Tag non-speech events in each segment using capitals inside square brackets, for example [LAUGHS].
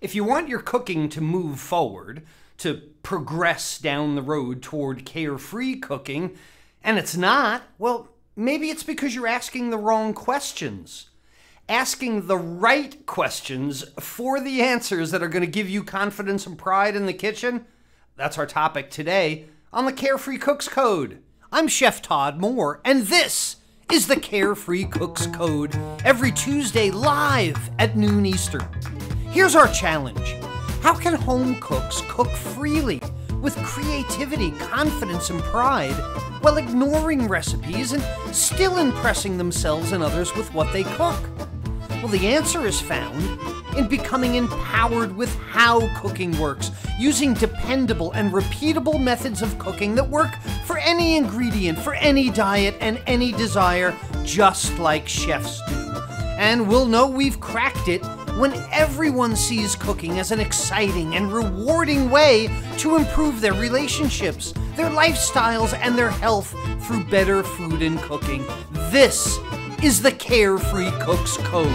If you want your cooking to move forward, to progress down the road toward carefree cooking, and it's not, well, maybe it's because you're asking the wrong questions. Asking the right questions for the answers that are going to give you confidence and pride in the kitchen. That's our topic today on the Carefree Cooks Code. I'm Chef Todd Mohr, and this is the Carefree Cooks Code every Tuesday live at noon Eastern. Here's our challenge How can home cooks cook freely with creativity, confidence, and pride while ignoring recipes and still impressing themselves and others with what they cook? Well, the answer is found in becoming empowered with how cooking works, using dependable and repeatable methods of cooking that work for any ingredient, for any diet, and any desire, just like chefs do. And we'll know we've cracked it when everyone sees cooking as an exciting and rewarding way to improve their relationships, their lifestyles, and their health through better food and cooking. This is the Carefree Cooks Code.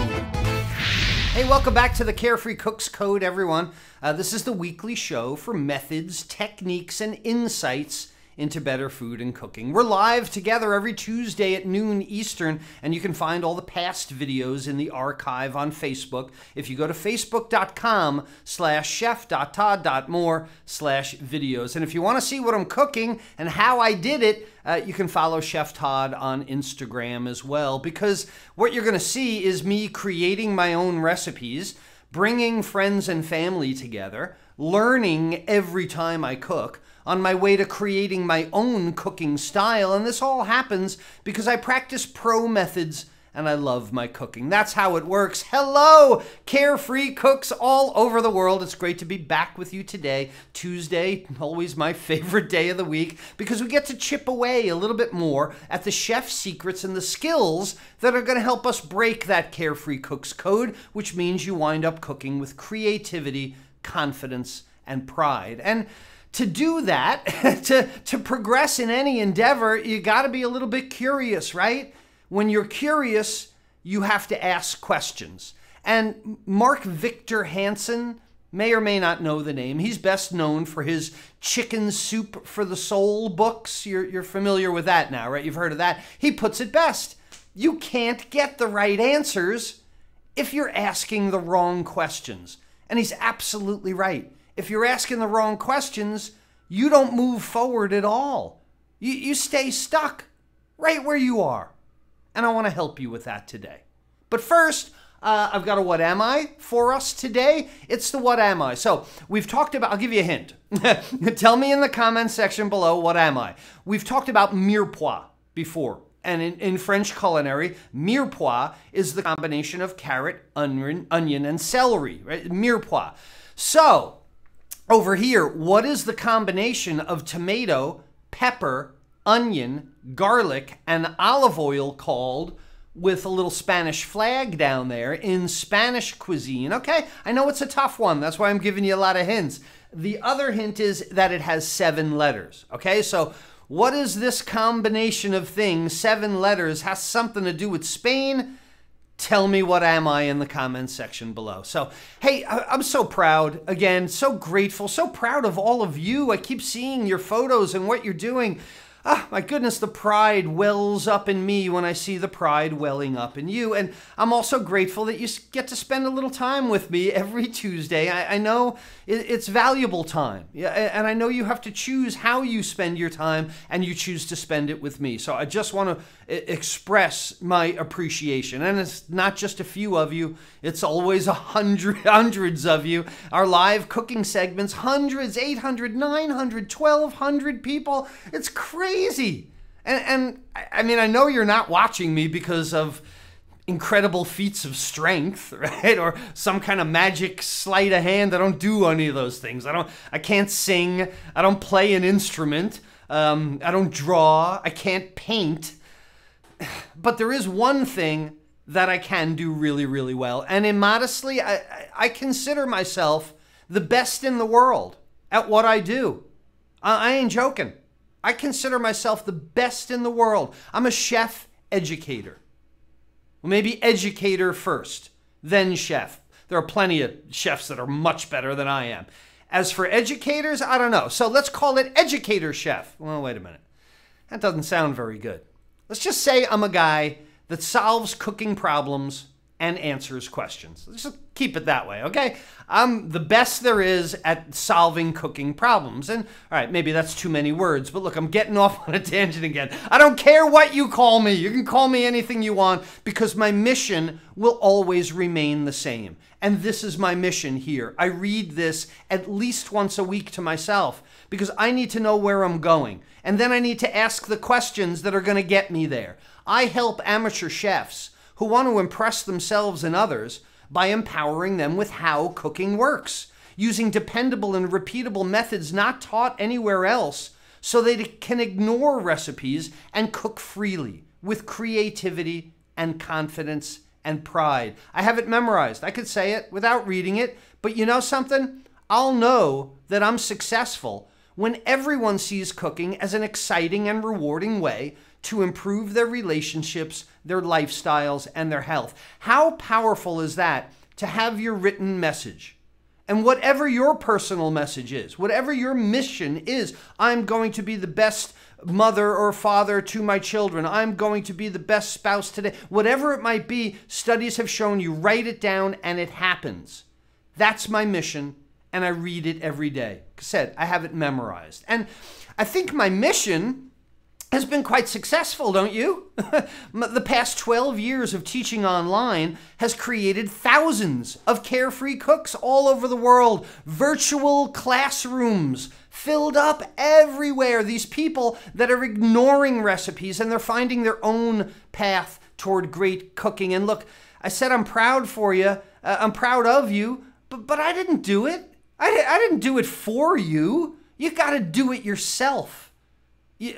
Hey, welcome back to the Carefree Cooks Code, everyone. Uh, this is the weekly show for methods, techniques, and insights into better food and cooking. We're live together every Tuesday at noon Eastern, and you can find all the past videos in the archive on Facebook. If you go to facebook.com slash chef.todd.mohr slash videos. And if you want to see what I'm cooking and how I did it, uh, you can follow Chef Todd on Instagram as well, because what you're going to see is me creating my own recipes, bringing friends and family together, learning every time I cook, on my way to creating my own cooking style. And this all happens because I practice pro methods and I love my cooking. That's how it works. Hello, carefree cooks all over the world. It's great to be back with you today. Tuesday, always my favorite day of the week because we get to chip away a little bit more at the chef secrets and the skills that are going to help us break that carefree cook's code, which means you wind up cooking with creativity, confidence, and pride. And to do that, [LAUGHS] to, to progress in any endeavor, you got to be a little bit curious, right? When you're curious, you have to ask questions. And Mark Victor Hansen may or may not know the name. He's best known for his Chicken Soup for the Soul books. You're, you're familiar with that now, right? You've heard of that. He puts it best. You can't get the right answers if you're asking the wrong questions. And he's absolutely right if you're asking the wrong questions, you don't move forward at all. You, you stay stuck right where you are. And I want to help you with that today. But first, uh, I've got a what am I for us today. It's the what am I. So we've talked about, I'll give you a hint. [LAUGHS] Tell me in the comments section below, what am I? We've talked about mirepoix before. And in, in, French culinary, mirepoix is the combination of carrot, onion, onion and celery, right? Mirepoix. So over here, what is the combination of tomato, pepper, onion, garlic, and olive oil called with a little Spanish flag down there in Spanish cuisine? Okay, I know it's a tough one. That's why I'm giving you a lot of hints. The other hint is that it has seven letters. Okay, so what is this combination of things, seven letters, has something to do with Spain? Tell me what am I in the comments section below. So, hey, I'm so proud. Again, so grateful, so proud of all of you. I keep seeing your photos and what you're doing. Ah, my goodness, the pride wells up in me when I see the pride welling up in you. And I'm also grateful that you get to spend a little time with me every Tuesday. I, I know it's valuable time. Yeah, and I know you have to choose how you spend your time, and you choose to spend it with me. So I just want to express my appreciation. And it's not just a few of you, it's always a hundred, [LAUGHS] hundreds of you. Our live cooking segments, hundreds, 800, 900, 1200 people. It's crazy crazy. And, and I mean, I know you're not watching me because of incredible feats of strength, [LAUGHS] right? Or some kind of magic sleight of hand. I don't do any of those things. I don't. I can't sing. I don't play an instrument. Um, I don't draw. I can't paint. [SIGHS] But there is one thing that I can do really, really well, and immodestly, I, I consider myself the best in the world at what I do. I, I ain't joking. I consider myself the best in the world. I'm a chef educator. Well, maybe educator first, then chef. There are plenty of chefs that are much better than I am. As for educators, I don't know. So let's call it educator chef. Well, wait a minute. That doesn't sound very good. Let's just say I'm a guy that solves cooking problems and answers questions. Just keep it that way, okay? I'm the best there is at solving cooking problems. And all right, maybe that's too many words, but look, I'm getting [LAUGHS] off on a tangent again. I don't care what you call me. You can call me anything you want because my mission will always remain the same. And this is my mission here. I read this at least once a week to myself because I need to know where I'm going. And then I need to ask the questions that are going to get me there. I help amateur chefs who want to impress themselves and others by empowering them with how cooking works, using dependable and repeatable methods not taught anywhere else so they can ignore recipes and cook freely with creativity and confidence and pride. I have it memorized. I could say it without reading it, but you know something? I'll know that I'm successful when everyone sees cooking as an exciting and rewarding way to improve their relationships, their lifestyles, and their health. How powerful is that to have your written message? And whatever your personal message is, whatever your mission is, I'm going to be the best mother or father to my children. I'm going to be the best spouse today. Whatever it might be, studies have shown you write it down and it happens. That's my mission, and I read it every day. Like I said, I have it memorized. And I think my mission has been quite successful, don't you? [LAUGHS] the past 12 years of teaching online has created thousands of carefree cooks all over the world, virtual classrooms filled up everywhere. These people that are ignoring recipes and they're finding their own path toward great cooking. And look, I said I'm proud for you, uh, I'm proud of you, but, but I didn't do it. I, I didn't do it for you. You got to do it yourself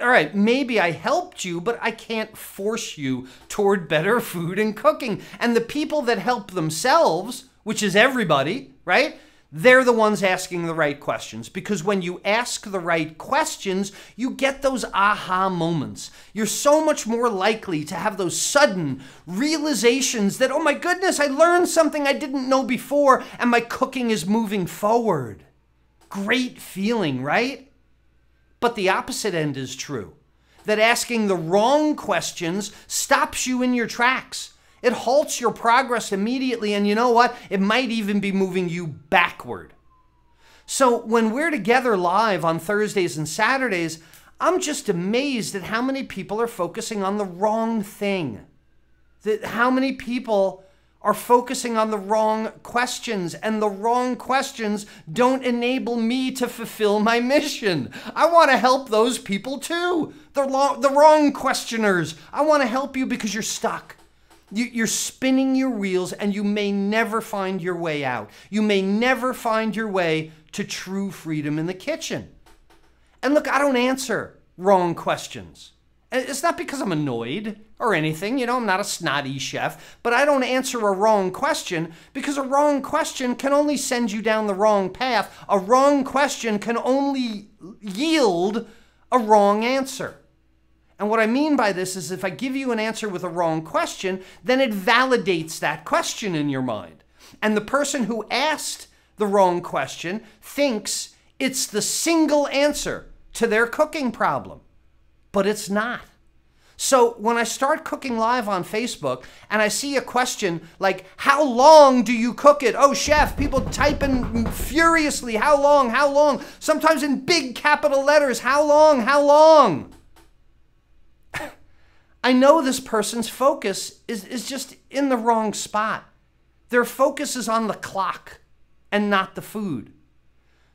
all right, maybe I helped you, but I can't force you toward better [LAUGHS] food and cooking. And the people that help themselves, which is everybody, right? They're the ones asking the right questions because when you ask the right questions, you get those aha moments. You're so much more likely to have those sudden realizations that, oh my goodness, I learned something I didn't know before and my cooking is moving forward. Great feeling, right? But the opposite end is true that asking the wrong questions stops you in your tracks. It halts your progress immediately, and you know what? It might even be moving you backward. So when we're together live on Thursdays and Saturdays, I'm just amazed at how many people are focusing on the wrong thing. That how many people are focusing on the wrong questions, and the wrong questions don't enable me to fulfill my mission. I want to help those people too. The, lo- the wrong questioners. I want to help you because you're stuck. You're spinning your wheels and you may never find your way out. You may never find your way to true freedom in the kitchen. And look, I don't answer wrong questions. It's not because I'm annoyed or anything, you know, I'm not a snotty chef, but I don't answer a wrong question because a wrong question can only send you down the wrong path. A wrong question can only yield a wrong answer. And what I mean by this is if I give you an answer with a wrong question, then it validates that question in your mind. And the person who asked the wrong question thinks it's the single answer to their cooking problem but it's not. So when I start cooking live on Facebook and I see a question like, How long do you cook it? Oh, chef, people typing furiously, How long? How long? Sometimes in big capital letters, How long? How long? [LAUGHS] I know this person's focus is, is just in the wrong spot. Their focus is on the clock and not the food.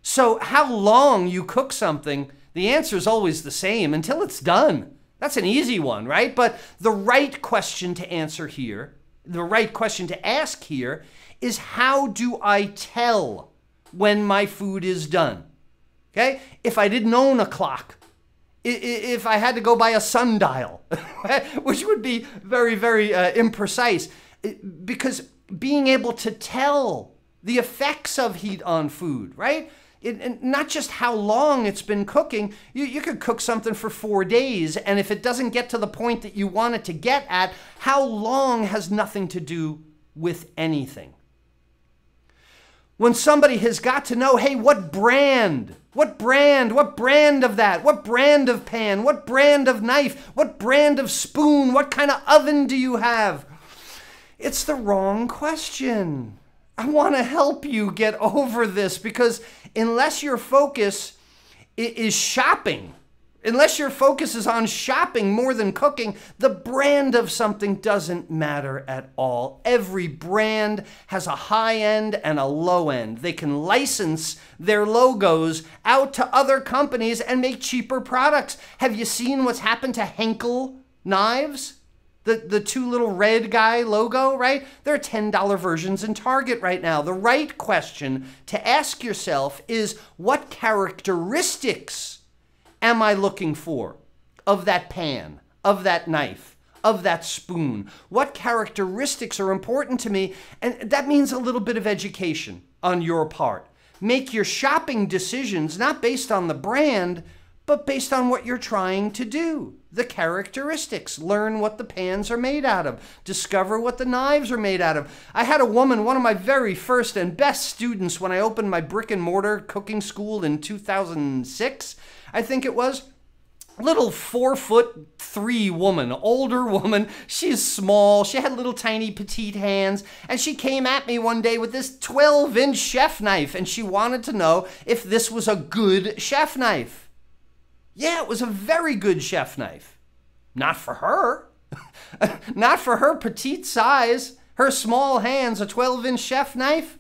So, how long you cook something the answer is always the same until it's done. That's an easy one, right? But the right question to answer here, the right question to ask here is how do I tell when my food is done? Okay? If I didn't own a clock, if I had to go by a sundial, [LAUGHS] which would be very, very uh, imprecise, because being able to tell the effects of heat on food, right? It, not just how long it's been cooking. You, you could cook something for four days, and if it doesn't get to the point that you want it to get at, how long has nothing to do with anything. when somebody has got to know, hey, what brand? What brand? What brand of that? What brand of pan? What brand of knife? What brand of spoon? What kind of oven do you have? It's the wrong question. I want to help you get over this because unless your focus is shopping, Unless your focus is on shopping more than cooking, the brand of something doesn't matter at all. Every brand has a high end and a low end. They can license their logos out to other companies and make cheaper products. Have you seen what's happened to Henckel knives? The, the two little red guy logo, right? There are $10 versions in Target right now. The right question to ask yourself is what characteristics am I looking for of that pan, of that knife, of that spoon? What characteristics are important to me? And that means a little bit of education on your part. Make your shopping decisions not based on the brand, but based on what you're trying to do. The characteristics. Learn what the pans are made out of. Discover what the knives are made out of. I had a woman, one of my very first and best students when I opened my brick and mortar cooking school in 2006. I think it was little four foot three woman, older [LAUGHS] woman. She's small. She had little tiny petite hands. And she came at me one day with this 12 inch chef knife and she wanted to know if this was a good chef knife. Yeah, it was a very good chef knife. Not for her. [LAUGHS] Not for her petite size. Her small hands, a 12 inch chef knife?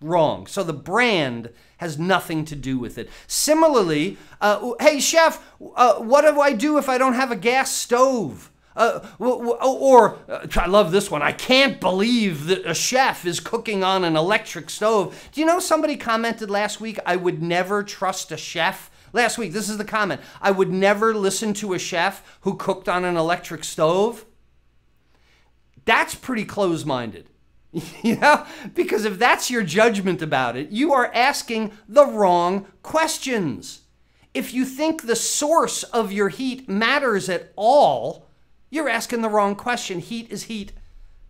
Wrong. So the brand has nothing to do with it. Similarly, uh, hey chef, uh, what do I do if I don't have a gas stove? Uh, or, uh, I love this one. I can't believe that a chef is cooking on an electric stove. Do you know somebody commented last week? I would never trust a chef. Last week, this is the comment. I would never listen to a chef who cooked on an electric stove. That's pretty close minded. [LAUGHS] You know? Because if that's your judgment about it, you are asking the wrong questions. If you think the source of your heat matters at all, you're asking the wrong question. Heat is heat,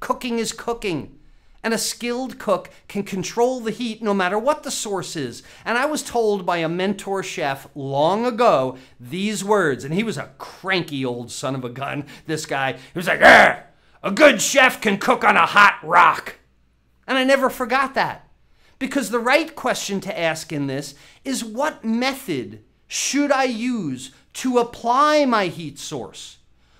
cooking is cooking. And a skilled cook can control the heat no matter what the source is. And I was told by a mentor chef long ago these words, and he was a cranky old son of a gun, this guy. He was like, ah, a good chef can cook on a hot rock. And I never forgot that. Because the right question to ask in this is what method should I use to apply my heat source?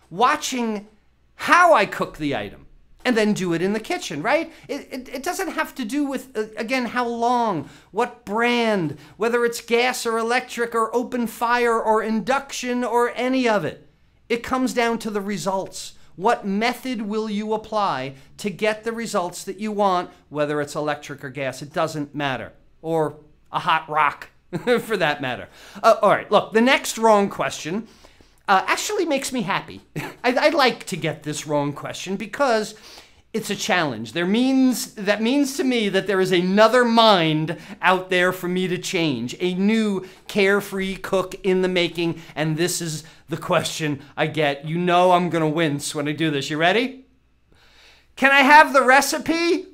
Watching how I cook the item and then do it in the kitchen, right? It, it, it, doesn't have to do with, uh, again, how long, what brand, whether it's gas or electric or open fire or induction or any of it. It comes down to the results. What method will you apply to get the results that you want, whether it's electric or gas? It doesn't matter. Or a hot rock, [LAUGHS] for that matter. Uh, all right, look, the next wrong question uh, actually makes me happy. I, I like to get this wrong question because it's a challenge. There means that means to me that there is another mind out there for me to change, a new carefree cook in the making, and this is the question I get. You know I'm going to wince when I do this. You ready? Can I have the recipe?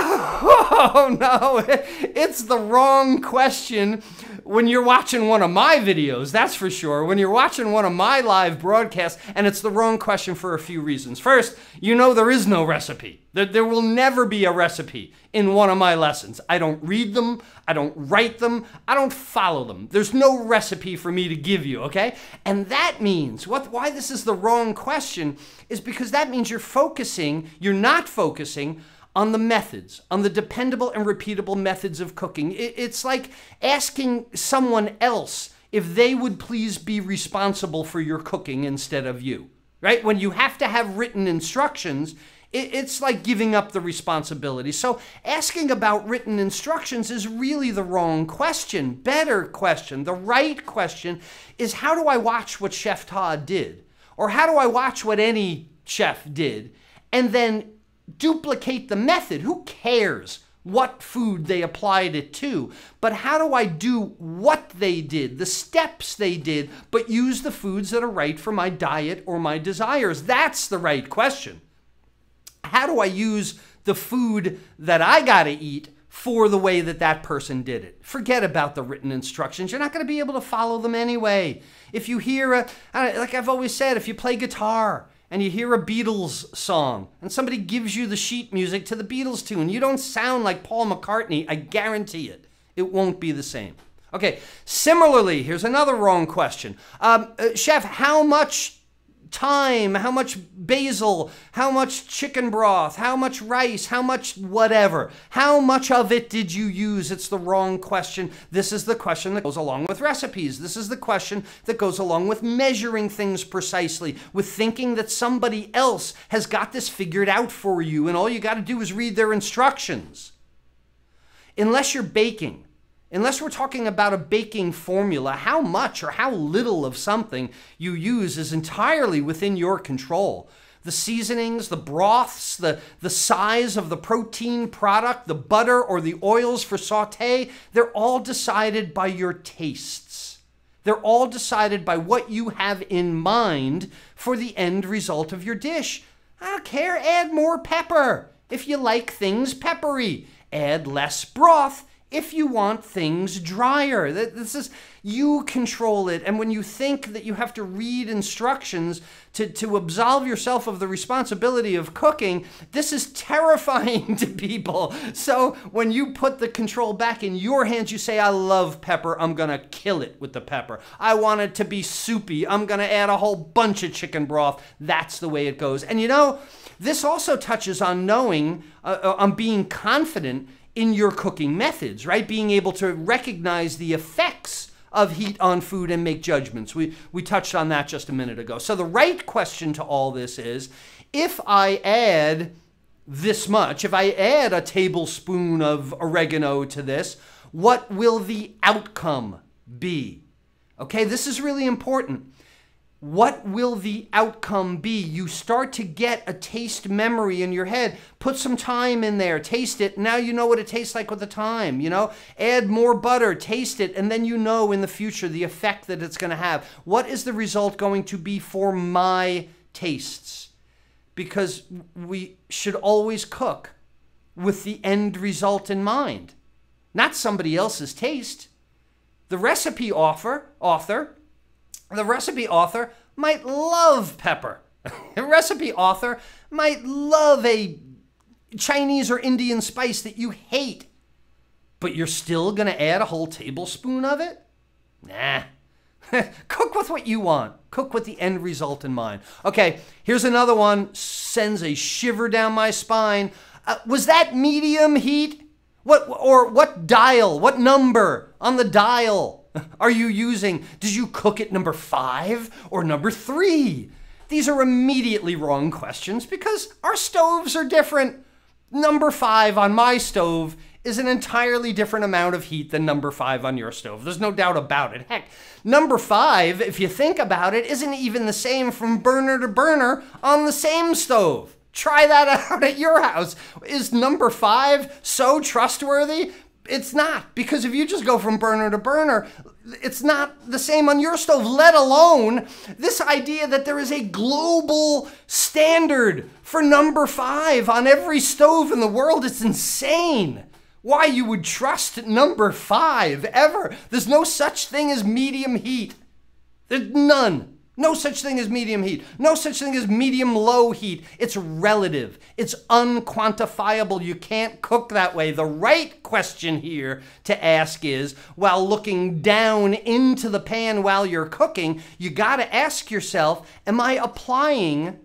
Oh, [LAUGHS] no, it's the wrong question when you're watching one of my videos, that's for sure. When you're watching one of my live broadcasts, and it's the wrong question for a few reasons. First, you know there is no recipe. There, will never be a recipe in one of my lessons. I don't read them, I don't write them, I don't follow them. There's no recipe for me to give you, okay? And that means, what, why this is the wrong question is because that means you're focusing, you're not focusing on the methods, on the dependable and repeatable methods of cooking. It's like asking someone else if they would please be responsible for your cooking instead of you, right? When you have to have written instructions, it's like giving up the responsibility. So, asking about written instructions is really the wrong question. Better question, the right question is how do I watch what Chef Todd did? Or how do I watch what any chef did? And then duplicate the method. Who cares what food they applied it to? But how do I do what they did, the steps they did, but use the foods that are right for my diet or my desires? That's the right question. How do I use the food that I got to eat for the way that that person did it. Forget about the written instructions. You're not going to be able to follow them anyway. If you hear a, like I've always said, if you play guitar and you hear a Beatles song and somebody gives you the sheet music to the Beatles tune, you don't sound like Paul McCartney, I guarantee it. It won't be the same. Okay, similarly, here's another wrong question. Um, uh, chef, how much thyme, how much basil, how much chicken broth, how much rice, how much whatever. How much of it did you use? It's the wrong question. This is the question that goes along with recipes. This is the question that goes along with measuring things precisely, with thinking that somebody else has got this figured out for you and all you got to do is read their instructions. Unless you're baking, Unless we're talking about a baking formula, how much or how little of something you use is entirely within your control. The seasonings, the broths, the, the size of the protein product, the butter or the oils for saute, they're all decided by your tastes. They're all decided by what you have in mind for the end result of your dish. I don't care, add more pepper if you like things peppery. Add less broth if you want things drier. This is you control it. And when you think that you have to read instructions to, to absolve yourself of the responsibility of cooking, this is terrifying [LAUGHS] to people. So when you put the control back in your hands, you say, I love pepper. I'm going to kill it with the pepper. I want it to be soupy. I'm going to add a whole bunch of chicken broth. That's the way it goes. And you know, this also touches on knowing, uh, uh on being confident in your cooking methods, right? Being able to recognize the effects of heat on food and make judgments. We, we touched on that just a minute ago. So the right question to all this is if I add this much, if I add a tablespoon of oregano to this, what will the outcome be? Okay, this is really important what will the outcome be? You start to get a taste memory in your head. Put some thyme in there, taste it. Now you know what it tastes like with the thyme, you know? Add more butter, taste it, and then you know in the future the effect that it's going to have. What is the result going to be for my tastes? Because we should always cook with the end result in mind, not somebody else's taste. The recipe offer, author the recipe author might love pepper. [LAUGHS] the recipe author might love a Chinese or Indian spice that you hate, but you're still going to add a whole tablespoon of it? Nah. [LAUGHS] Cook with what you want. Cook with the end result in mind. Okay, here's another one. Sends a shiver down my spine. Uh, was that medium heat? What or what dial? What number on the dial? Are you using? Did you cook at number five or number three? These are immediately wrong questions because our stoves are different. Number five on my stove is an entirely different amount of heat than number five on your stove. There's no doubt about it. Heck, number five, if you think about it, isn't even the same from burner to burner on the same stove. Try that [LAUGHS] out at your house. Is number five so trustworthy? It's not, because if you just go from burner to burner, it's not the same on your stove, let alone this idea that there is a global standard for number five on every stove in the world. It's insane. Why you would trust number five ever? There's no such thing as medium heat. There's none. No such thing as medium heat. No such thing as medium low heat. It's relative. It's unquantifiable. You can't cook that way. The right question here to ask is while looking down into the pan while you're cooking, you got to ask yourself, am I applying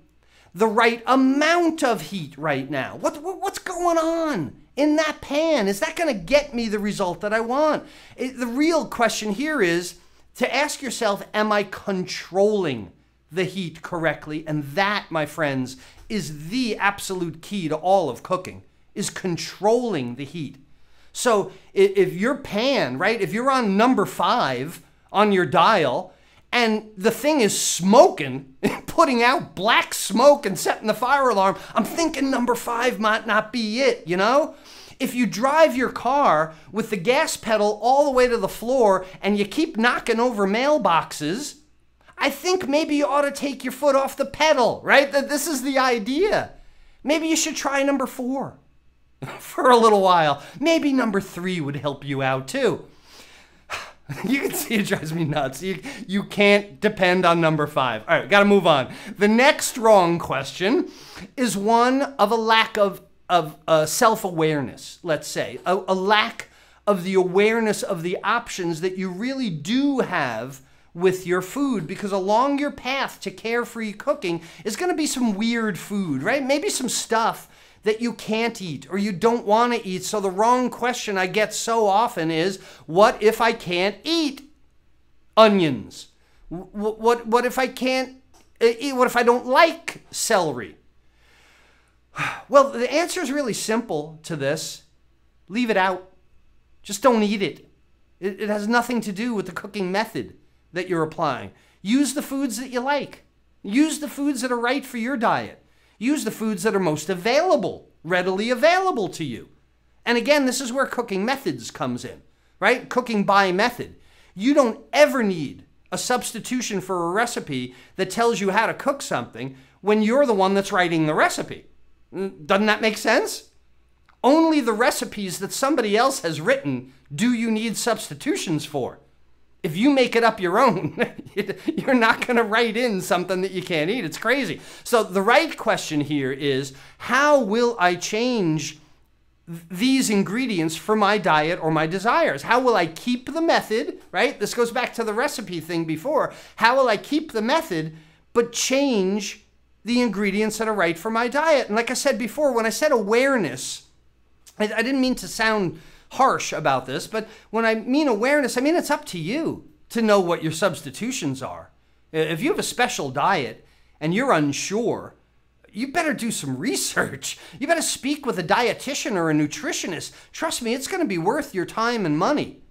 the right amount of heat right now? What, what what's going on? in that pan? Is that going to get me the result that I want? It, the real question here is to ask yourself, am I controlling the heat correctly? And that, my friends, is the absolute key to all of cooking, is controlling the heat. So if your pan, right, if you're on number five on your dial and the thing is smoking, [LAUGHS] putting out black smoke and setting the fire alarm, I'm thinking number five might not be it, you know? If you drive your car with the gas pedal all the way to the floor and you keep knocking over mailboxes, I think maybe you ought to take your foot off the pedal, right? That this is the idea. Maybe you should try number four. [LAUGHS] for a little while. Maybe number three would help you out too. [SIGHS] You can [LAUGHS] see it drives me nuts. You, you can't depend on number five. All right, got to move on. The next wrong question is one of a lack of, of uh, self awareness, let's say, a, a lack of the awareness of the options that you really do have with your food because along your path to carefree cooking is going to be some weird food, right? Maybe some stuff that you can't eat or you don't want to eat. So the wrong question I get so often is, what if I can't eat onions? What, what, what if I can't eat? What if I don't like celery? [SIGHS] Well, the answer is really simple to this. Leave it out. Just don't eat it. It, it has nothing to do with the cooking method that you're applying. Use the foods that you like. Use the foods that are right for your diet. Use the foods that are most available, readily available to you. And again, this is where cooking methods comes in, right? Cooking by method. You don't ever need a substitution for a recipe that tells you how to cook something when you're the one that's writing the recipe. Doesn't that make sense? Only the recipes that somebody else has written do you need substitutions for if you make it up your own, [LAUGHS] you're not going to write in something that you can't eat. It's crazy. So the right question here is how will I change these ingredients for my diet or my desires? How will I keep the method, right? This goes back to the recipe thing before. How will I keep the method but change the ingredients that are right for my diet? And like I said before, when I said awareness, I, I didn't mean to sound harsh about this, but when I mean awareness, I mean it's up to you to know what your substitutions are. If you have a special diet and you're unsure, you better do some [LAUGHS] research. You better speak with a dietitian or a nutritionist. Trust me, it's going to be worth your time and money.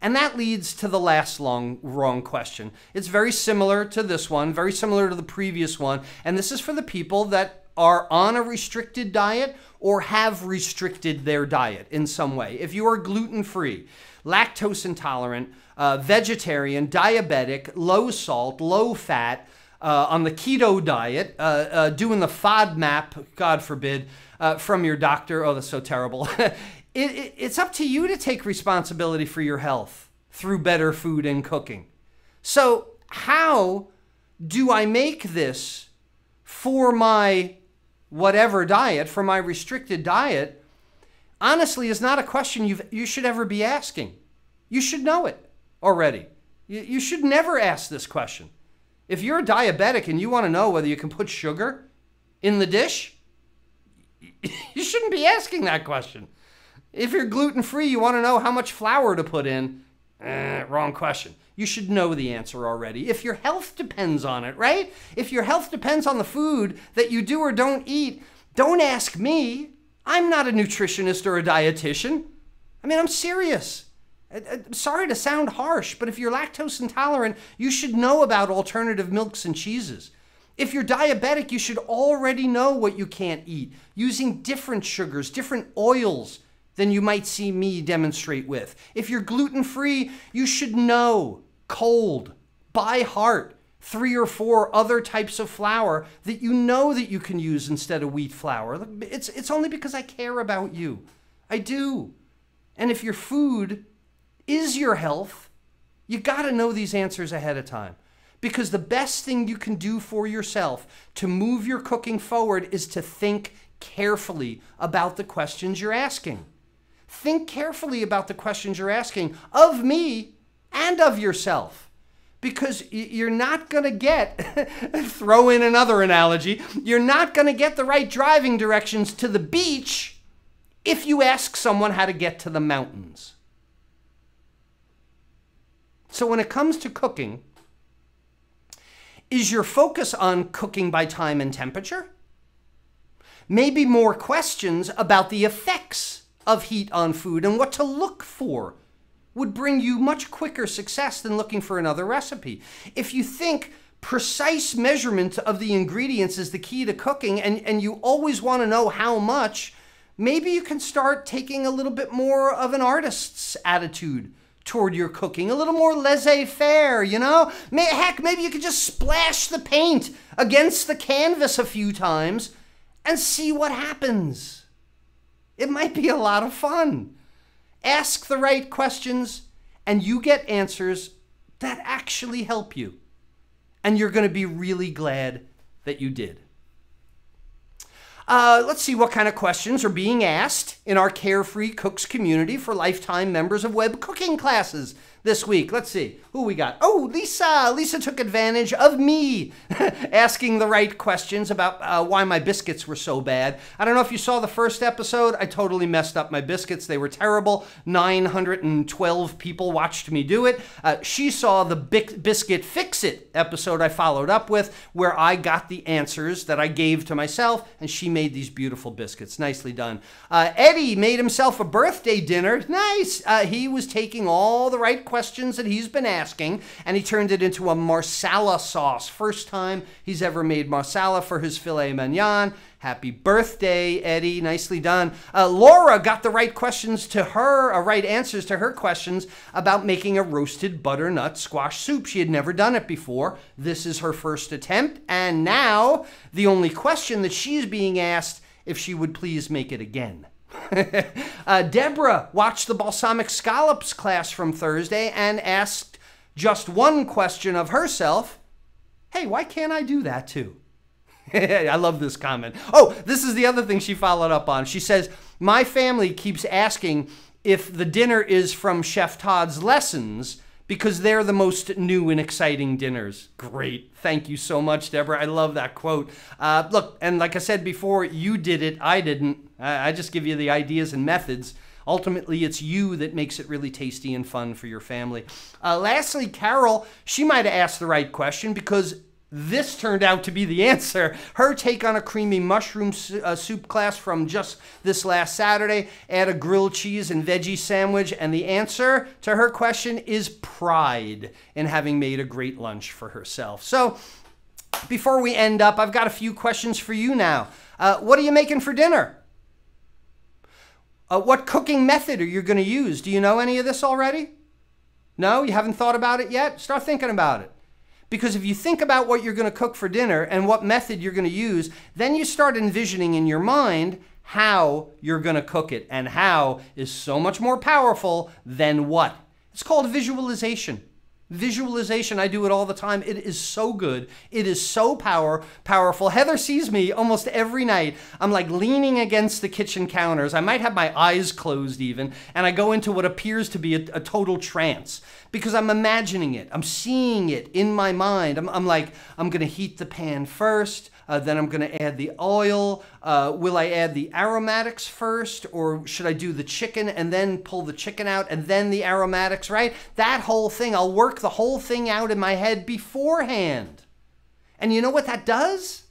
And that leads to the last long wrong question. It's very similar to this one, very similar to the previous one, and this is for the people that are on a restricted diet or have restricted their diet in some way. If you are gluten free, lactose intolerant, uh, vegetarian, diabetic, low salt, low fat, uh, on the keto diet, uh, uh doing the FODMAP, God forbid, uh, from your doctor. Oh, that's so terrible. [LAUGHS] it, it, it's up to you to take responsibility for your health through better food and cooking. So, how do I make this for my whatever diet, for my restricted diet, honestly is not a question you you should ever be asking. You should know it already. You, you should never ask this question. If you're a diabetic and you want to know whether you can put sugar in the dish, [LAUGHS] you shouldn't be asking that question. If you're gluten free, you want to know how much flour to put in, eh, wrong question you should know the answer already. If your health depends on it, right? If your health depends on the food that you do or don't eat, don't ask me. I'm not a nutritionist or a dietitian. I mean, I'm serious. I'm sorry to sound harsh, but if you're lactose intolerant, you should know about alternative milks and cheeses. If you're diabetic, you should already know what you can't eat using different sugars, different oils than you might see me demonstrate with. If you're gluten free, you should know cold, by heart, three or four other types of flour that you know that you can use instead of wheat flour. It's, it's only because I care about you. I do. And if your food is your health, you got to know these answers ahead of time. Because the best thing you can do for yourself to move your cooking forward is to think carefully about the questions you're asking. Think carefully about the questions you're asking of me and of yourself. Because you're not going to get, [LAUGHS] throw in another analogy, you're not going to get the right driving directions to the beach if you ask someone how to get to the mountains. So when it comes to cooking, is your focus on cooking by time and temperature? Maybe more questions about the effects of heat on food and what to look for would bring you much quicker success than looking for another recipe. If you think precise measurement of the ingredients is the key to cooking and, and you always want to know how much, maybe you can start taking a little bit more of an artist's attitude toward your cooking, a little more laissez-faire, you know? Heck, maybe you could just splash the paint against the canvas a few times and see what happens. It might be a lot of fun. Ask the right questions, and you get answers that actually help you. And you're going to be really glad that you did. Uh, let's see what kind of questions are being asked in our Carefree Cooks community for lifetime members of web cooking classes this week. Let's see who we got. Oh, Lisa. Lisa took advantage of me [LAUGHS] asking the right questions about uh, why my biscuits were so bad. I don't know if you saw the first episode. I totally messed up my biscuits. They were terrible. 912 people watched me do it. Uh, she saw the Biscuit Fix It episode I followed up with, where I got the answers that I gave to myself, and she made these beautiful biscuits. Nicely done. Uh, Eddie made himself a birthday dinner. Nice. Uh, he was taking all the right questions questions that he's been asking, and he turned it into a marsala sauce. First time he's ever made marsala for his filet mignon. Happy birthday, Eddie. Nicely done. Uh, Laura got the right questions to her, uh, right answers to her questions about making a roasted butternut squash soup. She had never done it before. This is her first attempt. And now, the only question that she's being asked if she would please make it again. [LAUGHS] uh, Deborah watched the balsamic scallops class from Thursday and asked just one question of herself Hey, why can't I do that too? [LAUGHS] I love this comment. Oh, this is the other thing she followed up on. She says, My family keeps asking if the dinner is from Chef Todd's lessons because they're the most new and exciting dinners. Great. Thank you so much, Deborah. I love that quote. Uh, look, and like I said before, you did it, I didn't. I just give you the ideas and methods. Ultimately, it's you that makes it really tasty and fun for your family. Uh, lastly, Carol, she might have asked the right question because this turned out to be the answer. Her take on a creamy mushroom uh, soup class from just this last Saturday. Add a grilled cheese and veggie sandwich. And the answer to her question is pride in having made a great lunch for herself. So before we end up, I've got a few questions for you now. Uh, what are you making for dinner? Uh, what cooking method are you going to use? Do you know any of this already? No? You haven't thought about it yet? Start thinking about it. Because if you think about what you're going to cook for dinner and what method you're going to use, then you start envisioning in your mind how you're going to cook it. And how is so much more powerful than what. It's called visualization. Visualization, I do it all the time. It is so good. It is so power powerful. Heather sees me almost every night. I'm like leaning against the kitchen counters. I might have my eyes closed even, and I go into what appears to be a, a total trance because I'm imagining it. I'm seeing it in my mind. I'm, I'm like, I'm going to heat the pan first. Uh, then I'm going to add the oil. Uh, will I add the aromatics first, or should I do the chicken and then pull the chicken out and then the aromatics, right? That whole thing, I'll work the whole thing out in my head beforehand. And you know what that does?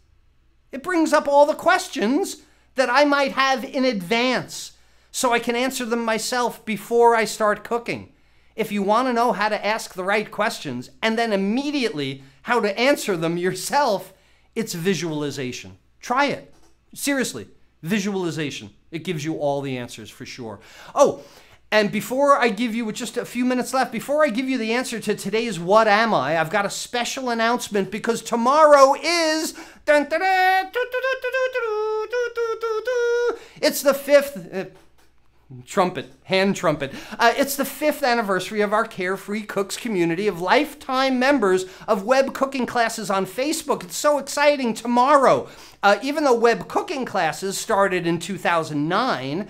It brings up all the questions that I might have in advance so I can answer them myself before I start cooking. If you want to know how to ask the right questions and then immediately how to answer them yourself, it's visualization. Try it. Seriously, visualization. It gives you all the answers for sure. Oh, and before I give you, with just a few minutes left, before I give you the answer to today's What Am I, I've got a special announcement because tomorrow is. It's the fifth. Trumpet, hand trumpet. Uh, it's the fifth anniversary of our Carefree Cooks community of lifetime members of web cooking classes on Facebook. It's so exciting. Tomorrow, uh, even though web cooking classes started in 2009,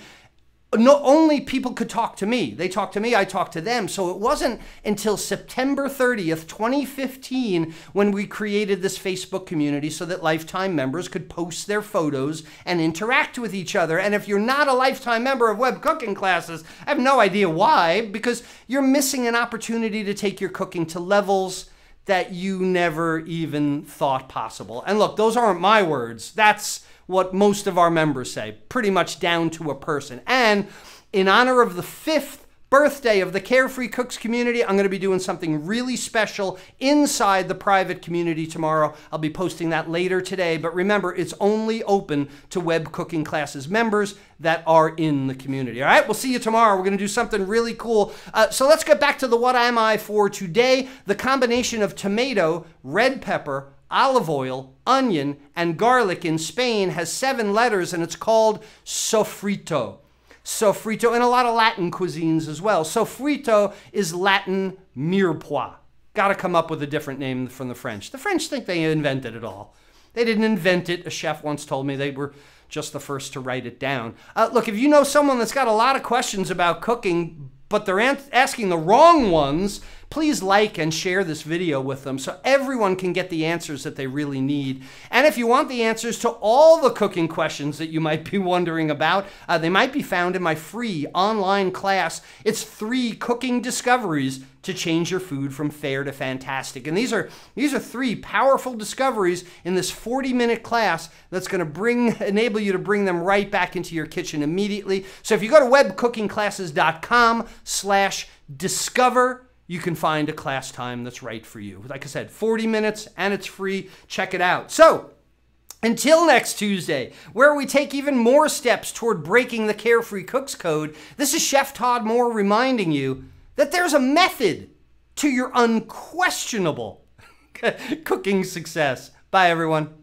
not only people could talk to me, they talked to me, I talked to them. So it wasn't until September 30th, 2015, when we created this Facebook community so that lifetime members could post their photos and interact with each other. And if you're not a lifetime member of web cooking classes, I have no idea why, because you're missing an opportunity to take your cooking to levels that you never even thought possible. And look, those aren't my words. That's what most of our members say, pretty much down to a person. And in honor of the fifth birthday of the Carefree Cooks community, I'm going to be doing something really special inside the private community tomorrow. I'll be posting that later today, but remember, it's only open to Web Cooking Classes members that are in the community. All right, we'll see you tomorrow. We're going to do something really cool. Uh, so let's get back to the what am I for today. The combination of tomato, red pepper, olive oil, onion, and garlic in Spain has seven letters and it's called sofrito. Sofrito, and a lot of Latin cuisines as well. Sofrito is Latin mirepoix. Got to come up with a different name from the French. The French think they invented it all. They didn't invent it. A chef once told me they were just the first to write it down. Uh, look, if you know someone that's got a lot of questions about cooking, but they're asking the wrong ones, please like and share this video with them so everyone can get the answers that they really need. And if you want the answers to all the cooking questions that you might be [LAUGHS] wondering about, uh, they might be found in my free online class. It's three cooking discoveries to change your food from fair to fantastic. And these are these are three powerful discoveries in this 40-minute class that's going to bring [LAUGHS] enable you to bring them right back into your kitchen immediately. So if you go to webcookingclasses.com/discover you can find a class time that's right for you. Like I said, 40 minutes and it's free. Check it out. So, until next Tuesday, where we take even more steps toward breaking the Carefree Cooks Code, this is Chef Todd Mohr reminding you that there's a method to your unquestionable [LAUGHS] cooking success. Bye, everyone.